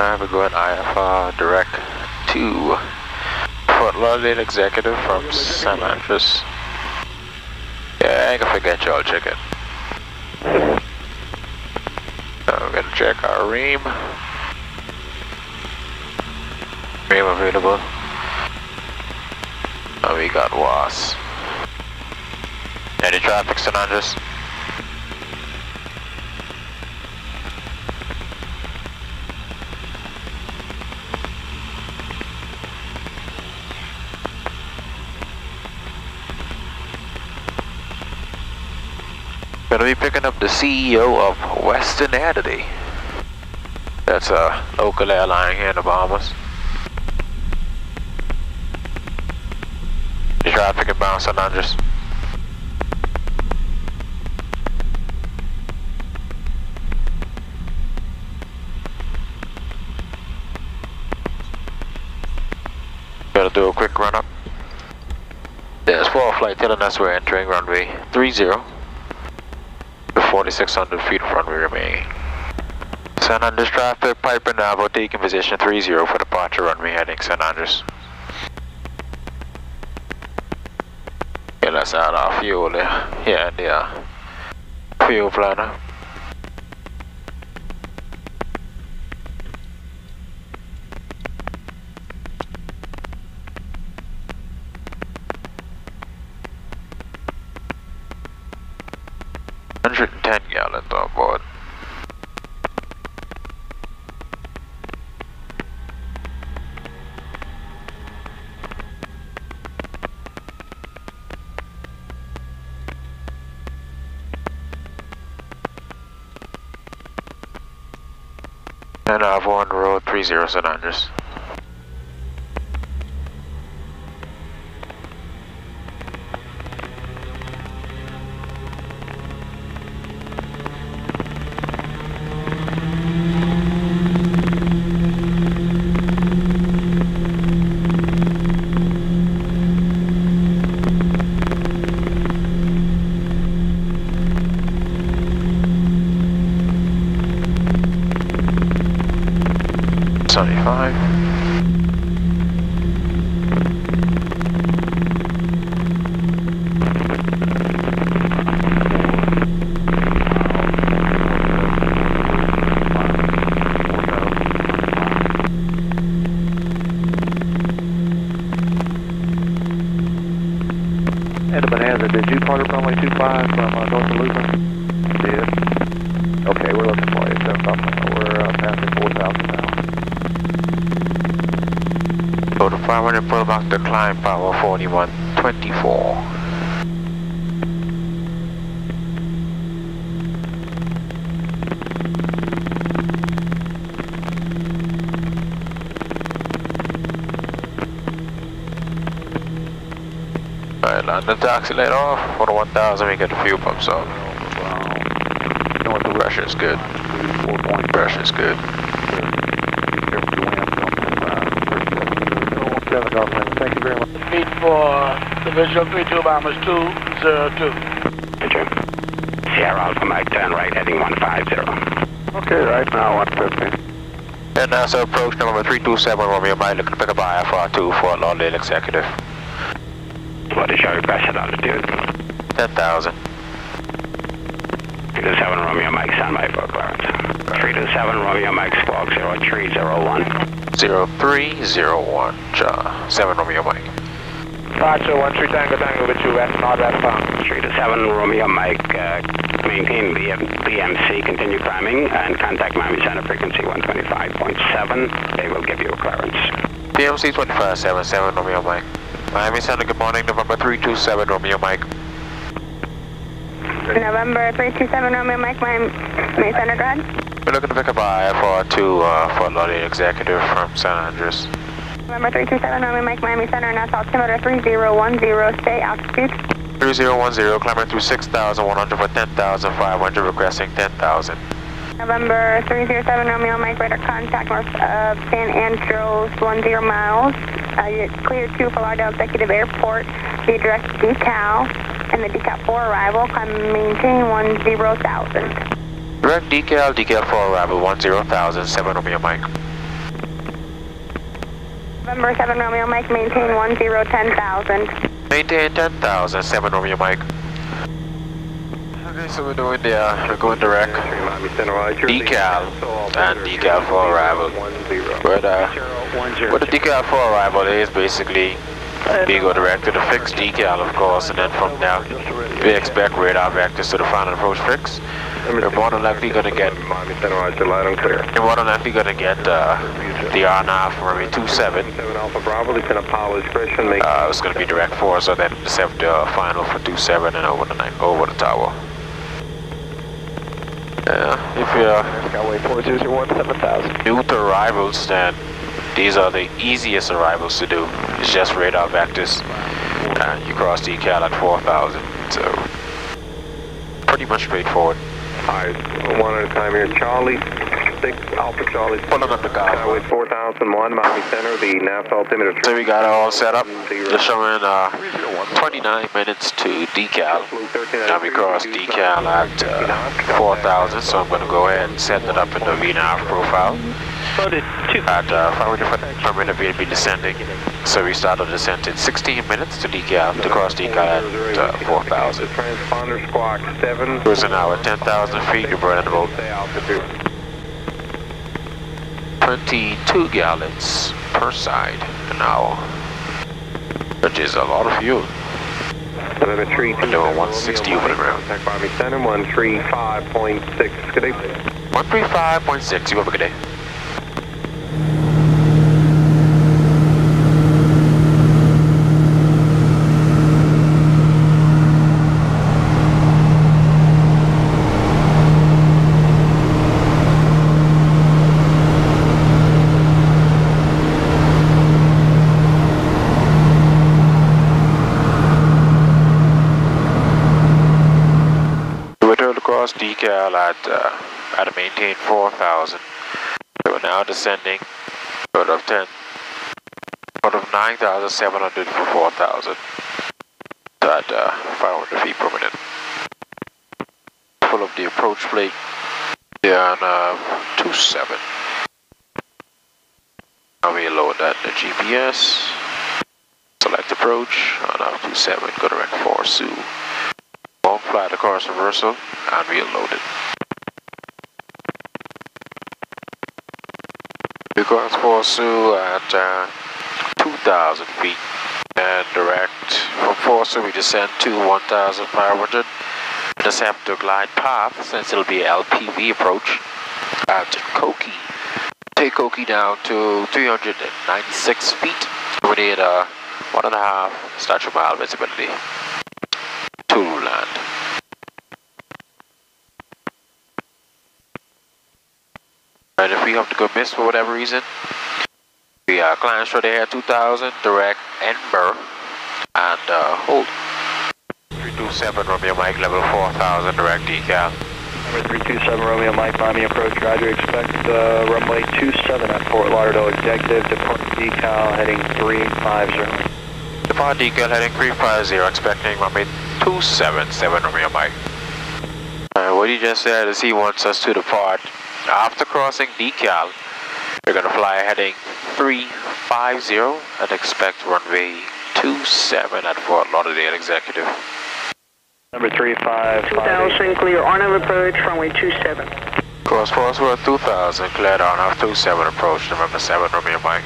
Alright, we're going IFR direct to Fort Lauderdale Executive from San Andros. Yeah, I ain't gonna forget y'all check it. We're gonna check our RAIM. RAIM available. And we got WAAS. Any traffic, San Andros? Gonna be picking up the CEO of Western Entity. That's a local airline here in the Bahamas. The traffic inbound San Andros. Gotta do a quick run up. There's four flight telling us we're entering runway 30. The 4600 feet runway remaining. San Andros traffic, Piper Navajo taking position 30 for departure runway heading San Andros. Okay, let's add our fuel there. Yeah, and the uh, fuel planner. Hundred and ten gallons on board. And I've one road three zero runway 25 from uh, North Alusa? Did. Okay, we're looking for you. So we're uh, passing 4,000 now. Go to 500 pull back to climb power 4124. Alright, the taxi light off. For the 1000 we get the fuel pumps on. North Alusa, Pressure's good. 4.5. Pressure's good. Thank you very much. Speed for Division 32 Bombers 202. Roger. Sierra Alpha Mike, turn right, heading 150. Okay, right now 150. And Nassau approach number 327 Romeo Mike looking to pick up IFR2 Fort Lauderdale Executive. What is your requested altitude? 10,000. 327 Romeo Mike, standby for clearance. 327 Romeo Mike, squawk 0301. 0301, Ja, 7 Romeo Mike. Departure 13 Tango Tango with you, West North Bound. 327 Romeo Mike, uh, maintain BM, BMC, continue climbing, and contact Miami Center frequency 125.7. They will give you a clearance. PMC 2577 Romeo Mike. Miami Center, good morning, November 327 Romeo Mike. November 327 Romeo Mike, Miami Miami Center, go ahead. We're looking to pick up IFR2 uh, Fort Lauderdale Executive from San Andros. November 327 Romeo Mike, Miami Center, now altimeter 3010, stay altitude. 3010, climbing through 6,100 for 10,500, requesting 10,000. November 307 Romeo Mike, radar contact north of San Andros, 10 miles. Uh, you're cleared to Falardo Executive Airport. be address decal and the decal for arrival. Climb maintain one zero thousand. Direct decal, decal for arrival one zero thousand. Seven Romeo Mike. November seven Romeo Mike. Maintain one zero ten thousand. Maintain ten thousand. Seven Romeo Mike. So we're doing the, uh, we're going direct. Decal and decal for arrival. But, uh, what the decal for arrival is basically, we go direct to the fixed decal, of course, and then from there, we expect radar vectors to the final approach fix. We're more than likely going to get, we're more than likely to get, uh, the R9 from maybe 27. 7 Alpha Bravo, Lieutenant Powell discretion, make Uh, it's going to be direct for us, so then accept the final for 27 and over the over the tower. If you're Skyway 4001, 7000. new to arrivals, then these are the easiest arrivals to do. It's just radar vectors. Uh, you cross decal at 4,000, so pretty much straightforward. Alright, one at a time here. Charlie, 6 Alpha Charlie. Pulling up the car. Skyway 4001, Miami Center, the nav altimeter. So we got it all set up. Just showing uh, 29 minutes to decal. Now we cross decal at uh, 4,000, so I'm going to go ahead and set that up in the VNAV profile. At uh, 500 foot per minute, we'll be descending. So we start the descent in 16 minutes to decal, to cross decal at uh, 4,000. Transponder squawk 7. Cruising now at 10,000 feet, you're burning about. 22 gallons per side an hour, which is a lot of fuel. Telemetry doing 160 over the ground. Contact Miami Center, 135.6. Good day. 135.6, you have a good day. Decal at uh, at a maintained 4,000. So we're now descending out of 10, out of 9,700 for 4,000. At uh, 500 feet per minute. Full of the approach plate. On uh, 27. Now we load that the GPS. Select approach on our 27, go to direct for Sioux. Long flight across reversal and we'll load it. We cross for Sioux at uh, 2,000 feet and direct from Forsu we descend to 1,500. Just have to glide path since it'll be LPV approach at Koki. Take Koki down to 396 feet. We need a one and a half statute mile visibility to land. And if we have to go miss for whatever reason, we uh, climb straight ahead 2000, direct Ember, and uh, hold. 327 Romeo Mike, level 4000, direct decal. Number 327 Romeo Mike, Miami approach, roger, expect uh, runway 27 at Fort Lauderdale, executive, depart decal, heading 350. Depart decal heading 350, expecting runway 277 Romeo Mike. Uh, what he just said is he wants us to depart after crossing decal. We're gonna fly heading 350 and expect runway 27 at Fort Lauderdale Executive. Number 355. 2000, clear Arnold approach, runway 27. Cross Forceworth 2000, cleared on off 27 approach, November 7 Romeo Mike.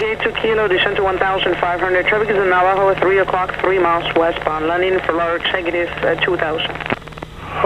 Gate 2 kilo, descend to 1500. Traffic is in Navajo at 3 o'clock, 3 miles westbound. Landing for Laura Executive at uh, 2000.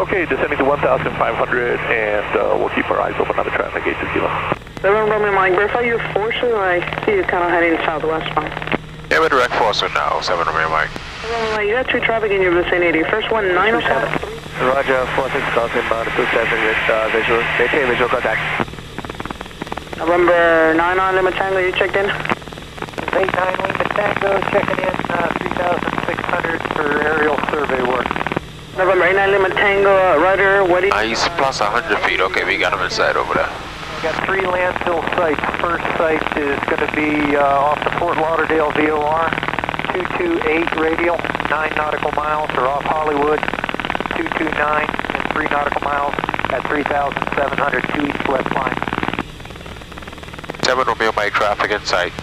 Okay, descending to 1,500, and uh, we'll keep our eyes open on the traffic, gate 2 kilo. 7 Romeo Mike, verify your forces. I see you kind of heading southwestbound. Yeah, we're direct Forceworth now, 7 Romeo Mike. Romeo Mike, you got two traffic in your vicinity. First one, 907. Roger, 46 crossing bound to 27 with uh, visual, maintain visual contact. November 99 Lima Tango, you checked in? 89 Lima Tango, checking in uh, 3,600 for aerial survey work. November 89 Lima Tango, uh, rudder, what do you... Nice, plus 100 feet, okay, we got him inside over there. We got three landfill sites. First site is going to be uh, off the Fort Lauderdale VOR, 228 radial, 9 nautical miles, or off Hollywood, 229 and 3 nautical miles at 3,700 feet west line. 7 Romeo Mike, traffic in sight.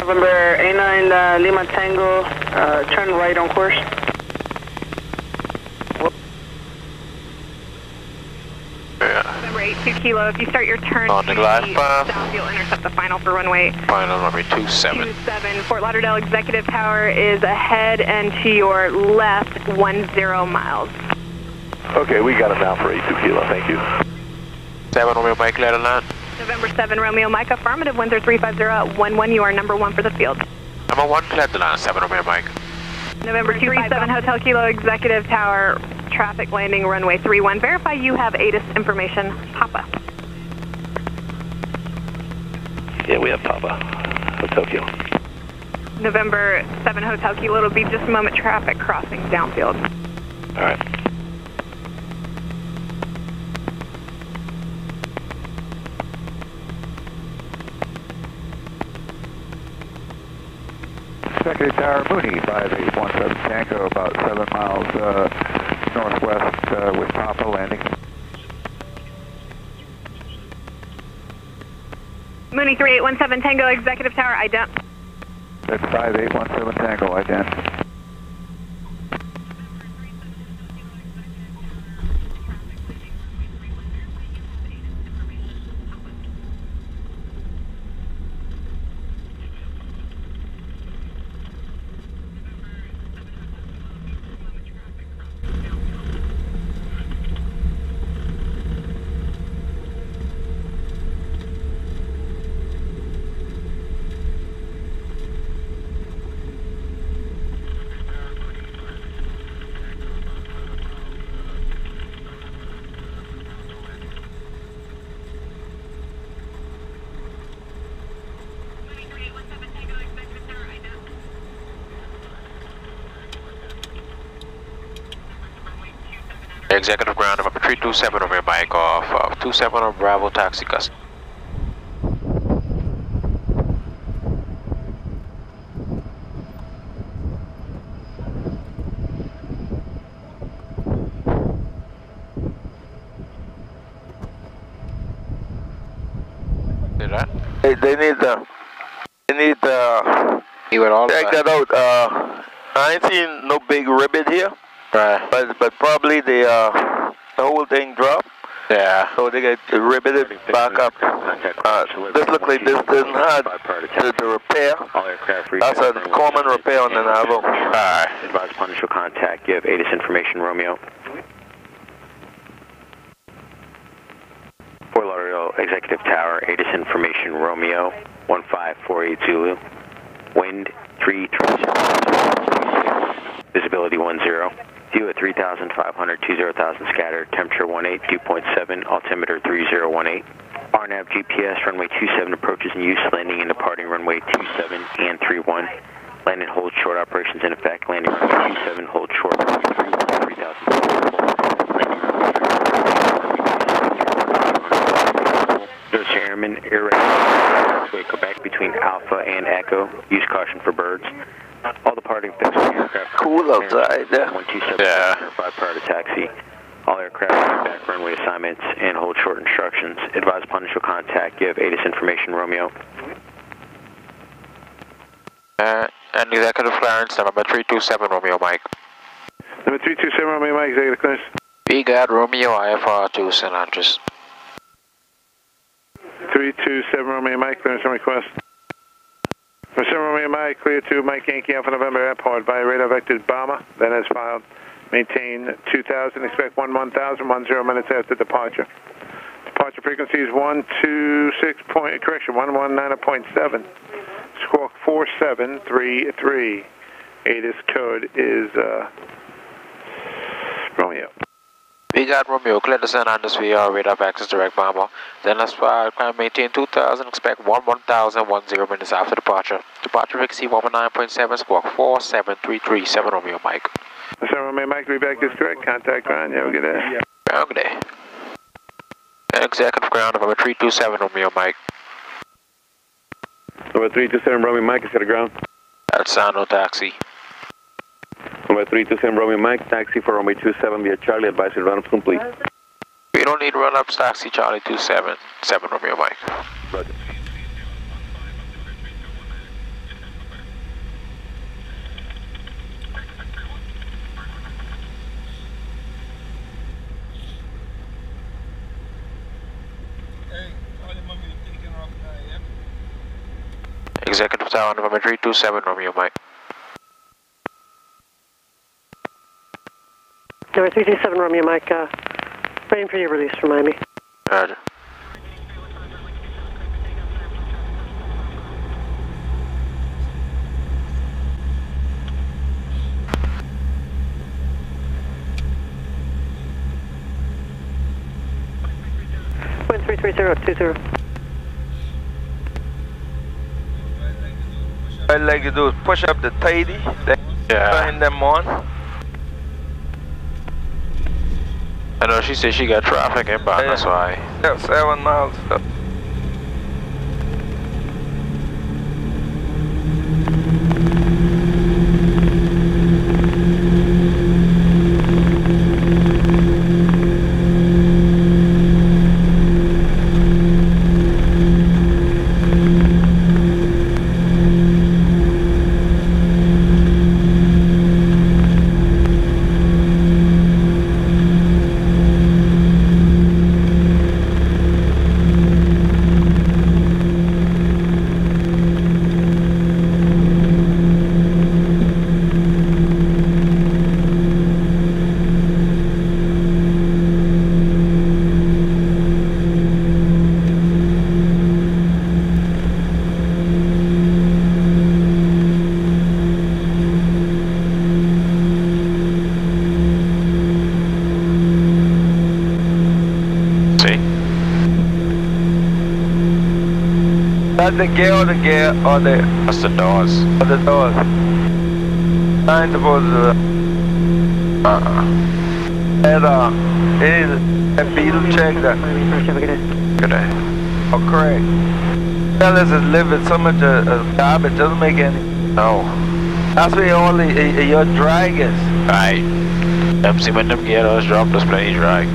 November 89 uh, Lima Tango, uh, turn right on course. Yeah. November 8, 2 kilo. If you start your turn On the to glide the path. south, you'll intercept the final for runway Final runway 27. 27. Fort Lauderdale Executive Tower is ahead and to your left, 10 miles. Okay, we got it now for 82 kilo, thank you. 7 Romeo Mike, clear to land. November 7, Romeo Mike, affirmative, Windsor 35011. You are number one for the field. Number 1, clear to land, 7 Romeo Mike. November 257 Hotel Kilo Executive Tower, traffic landing runway 31. Verify you have ATIS information. Papa. Yeah, we have Papa. Hotel Kilo. November 7 Hotel Kilo, it'll be just a moment traffic crossing downfield. All right. Executive Tower, Mooney, 5817 Tango, about 7 miles uh, northwest uh, with Papa landing. Mooney 3817 Tango Executive Tower, ident. That's 5817 Tango, ident. Executive ground number 327 Romeo Mike off of 27 on Bravo Taxi Custom. Hey, they need uh, they need uh, He went all check the that out. Uh, I ain't seen no big ribbit here, Right. but but probably the uh, the whole thing dropped, Yeah. so they get ribbited back up. Uh, this look like this didn't have the, the repair. All aircraft That's a common repair on the Navajo. Alright. Advise initial contact. Give ATIS information, Romeo. Fort Lauderdale Executive Tower, ATIS information, Romeo. 1548 Zulu. Wind 330. Visibility 10. View at 3,500, 20,000 scattered. Temperature 18, dew point 7, altimeter 3018. RNAV GPS, runway 27 approaches in use, landing and departing runway 27 and 31. Land and hold short operations in effect. Landing runway 27, hold short runway 31, 3000. There's Airman, air Way Quebec between Alpha and Echo. Use caution for birds. All departing fixed aircraft. Cool outside there. 127 Yeah. five prior to taxi. All aircraft back runway assignments and hold short instructions. Advise upon initial contact. Give ATIS information, Romeo. Uh, and Executive clearance number 327 Romeo Mike. Number 327 Romeo Mike, executive clearance. We got Romeo IFR to San Andros. 327 Romeo Mike, clearance and request. 7 Romeo Mike, clear to Mike Yankee Alpha November Airport by radar vectored bomber, then as filed. Maintain 2000, expect 1 1000, 10 minutes after departure. Departure frequency is 126 point, correction, 119.7. Squawk 4733. ATIS code is uh. We got Romeo, clear to San Andros VR, radar access direct bomber. Then let's fly, climb maintain 2000, expect 1 1000, 10 minutes after departure. Departure frequency 119.7, squawk 47337 Romeo Mike. 7 Romeo Mike, we back is correct. Contact ground, yeah, we get that. Ground day. And executive ground number 327 Romeo Mike. Number 327 Romeo Mike is at the ground. El Sano taxi. Romeo 327, Romeo Mike, taxi for Romeo 27 via Charlie, advisory run-up complete. We don't need run-ups, taxi Charlie 27, 7 Romeo Mike. Roger. Executive Tower, November 327, Romeo Mike. Number 327 Romeo Mike, uh, waiting for your release from Miami. Roger. Wind 33020. All I like to do is push up the tidy, then Yeah. turn them on. I know she said she got traffic inbound, Yeah. that's why. Yeah, seven miles. See? That's the gear or the gear or the That's the doors. or the doors. I'm supposed to Uh-uh. add uh, it is a beetle check that Miami First, have good day. Or correct. Tell is live with so much uh, uh, garbage doesn't make any. No. That's where all the, uh, your drag is. Right. Them see when them gear doors drop, there's plenty drag.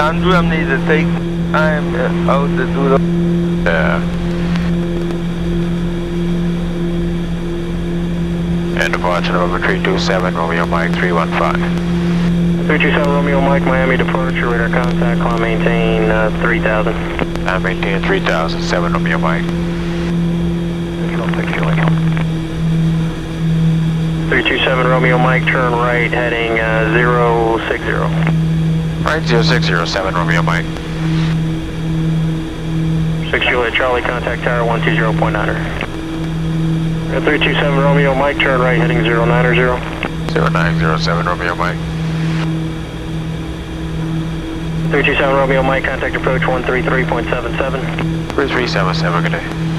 Andrew I need to take time uh, out to do the. Yeah. And departure November 327, Romeo Mike 315. 327 Romeo Mike, Miami departure, radar contact, climb maintain uh, 3000. I maintain 3007 Romeo Mike. 327 Romeo Mike, turn right, heading uh, 060. Right 0607 Romeo Mike. 6 Juliet Charlie, contact tower 120.9. At 327 Romeo Mike, turn right, heading 090. 0907 Romeo Mike. 327 Romeo Mike, contact approach 133.77. 3377, good day.